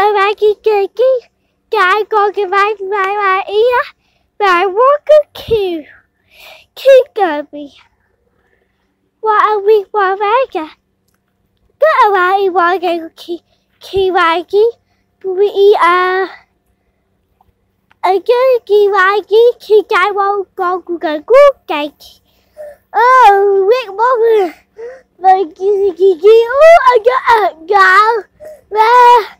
ở vai kia kia kia cái con cái vai vai vai ý á. Vai walker kêu kêu cờ bị qua ở vi qua vai cả cứ ở vai qua cái khi khi vai kia bị ý à. Ở cái khi vai kia khi cái vào con của cái cú cái ờ biết bố Vậy kỳ kia kia ô anh có ở gạo. Và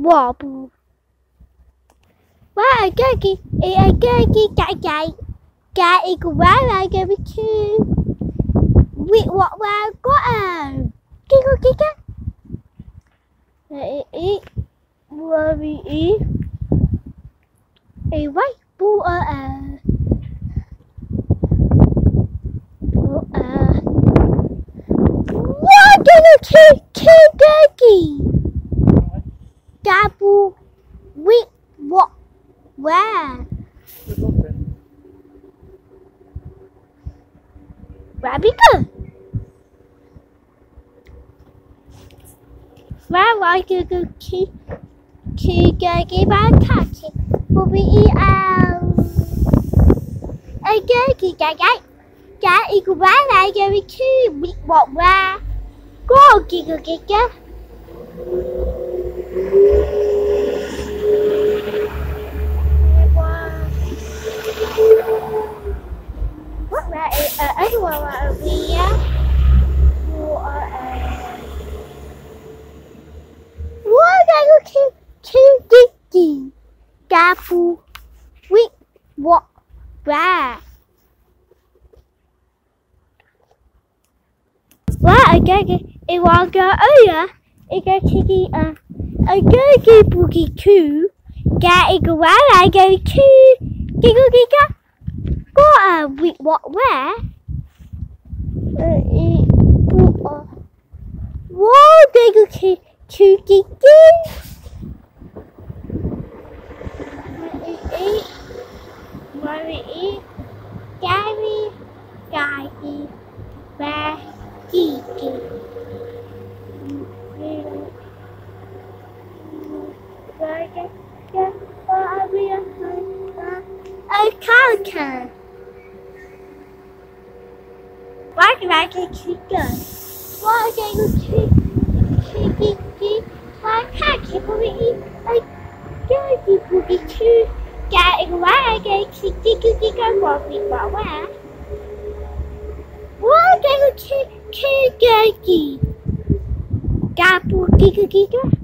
cái bò bù bố à cái kỳ ê à cái kỳ cái cái cái y của bá là cái bị kỳ bị bỏ qua có à cái cái cái cái ý bùa vì ý ý vậy bùa à bùa à what did you kill Gabu wait what where? Rabbika Where are you go ki ki Gaggy Bankaki Bobby um Okay ki Gaggy Cá y của bá lại cho bị khi bị bọt ra Có kì kì kì kì What? Qua ở bia Mua ở What kì kì Cà phu Wait What ra Wah, agage, iwaga oya, iga tiki a, agage boogie coo, ga igawara go coo, giggle giga, go a week what where? Whoa, giggle coo, coo. Eat, worry, eat, Bear. Kiki. A calico. Why can I get chicken? Why can you keep chicken? Why can't keep eat a dirty boogie too? Getting why I get chicken, chicken, what we want can you keep Kiki. Gapu Kika Kika.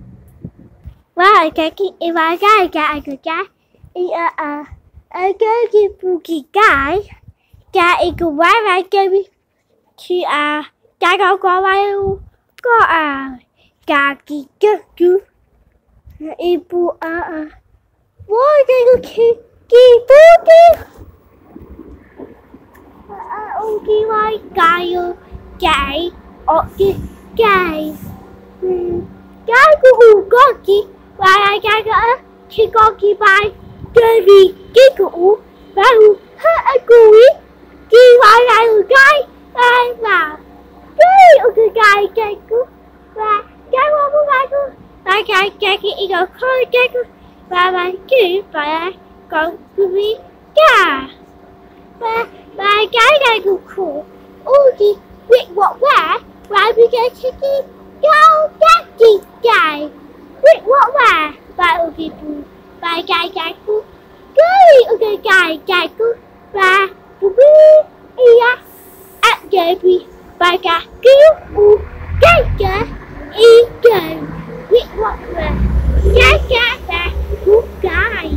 Wow, Kiki, if I got a guy, I could get a uh, a Kiki Pookie guy. Got a good wife, I gave me to a guy go go away. Go a Gaki Gaku. A boo uh uh. Why can you keep Kiki? Uh, okay, why, guy? Gay or gay. Gay của hù có kì và ai gay gỡ khi có kì bài chơi vì kì cụ và hù hết ai cụ ý kì phải là hù gay ai và kì ở cái gay gay cụ và gay qua bố gay cụ và gay gay kì ý gỡ khơi gay cụ và và kì và còn cụ vì gà và và gay gay cụ khổ ôi kì Wait, what, where? Where we go chicken? Go, daddy, guy. Wait, what, where? Ba, okay, boo. Ba, guy, guy, boo. Go, okay, guy, guy. Ba, boo, boo. Iya. Ah, at Gaby. Ba, guy, boo. Guy, guy. E, go. Wait, what, where? Guy, guy, guy. Boo, guy.